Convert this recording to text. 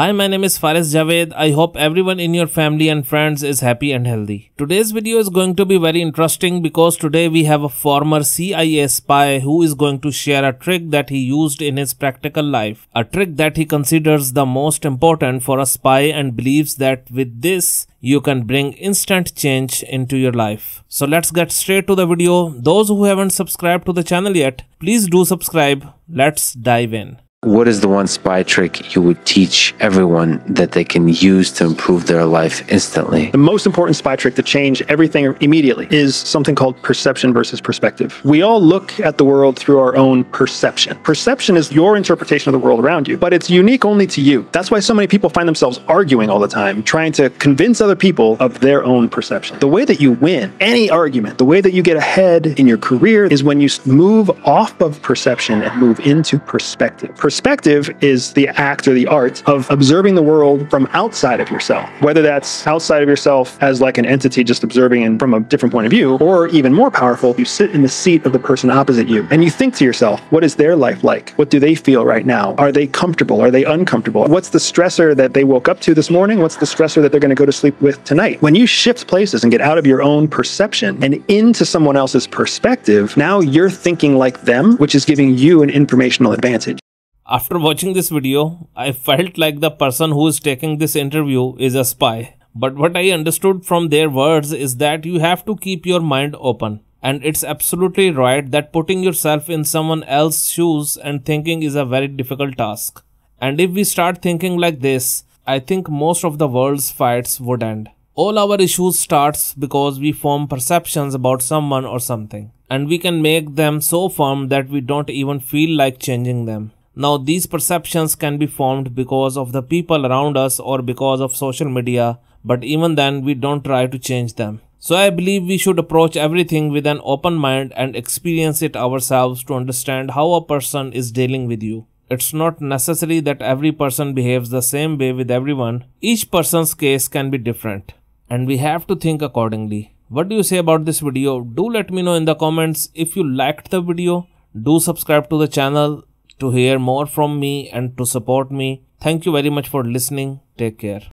Hi, my name is Faris Javed. I hope everyone in your family and friends is happy and healthy. Today's video is going to be very interesting because today we have a former CIA spy who is going to share a trick that he used in his practical life. A trick that he considers the most important for a spy and believes that with this you can bring instant change into your life. So let's get straight to the video. Those who haven't subscribed to the channel yet, please do subscribe. Let's dive in. What is the one spy trick you would teach everyone that they can use to improve their life instantly? The most important spy trick to change everything immediately is something called perception versus perspective. We all look at the world through our own perception. Perception is your interpretation of the world around you, but it's unique only to you. That's why so many people find themselves arguing all the time, trying to convince other people of their own perception. The way that you win any argument, the way that you get ahead in your career is when you move off of perception and move into perspective perspective is the act or the art of observing the world from outside of yourself, whether that's outside of yourself as like an entity just observing and from a different point of view, or even more powerful, you sit in the seat of the person opposite you and you think to yourself, what is their life like? What do they feel right now? Are they comfortable? Are they uncomfortable? What's the stressor that they woke up to this morning? What's the stressor that they're going to go to sleep with tonight? When you shift places and get out of your own perception and into someone else's perspective, now you're thinking like them, which is giving you an informational advantage. After watching this video, I felt like the person who is taking this interview is a spy. But what I understood from their words is that you have to keep your mind open. And it's absolutely right that putting yourself in someone else's shoes and thinking is a very difficult task. And if we start thinking like this, I think most of the world's fights would end. All our issues starts because we form perceptions about someone or something. And we can make them so firm that we don't even feel like changing them. Now these perceptions can be formed because of the people around us or because of social media, but even then we don't try to change them. So I believe we should approach everything with an open mind and experience it ourselves to understand how a person is dealing with you. It's not necessary that every person behaves the same way with everyone. Each person's case can be different and we have to think accordingly. What do you say about this video? Do let me know in the comments. If you liked the video, do subscribe to the channel to hear more from me and to support me. Thank you very much for listening. Take care.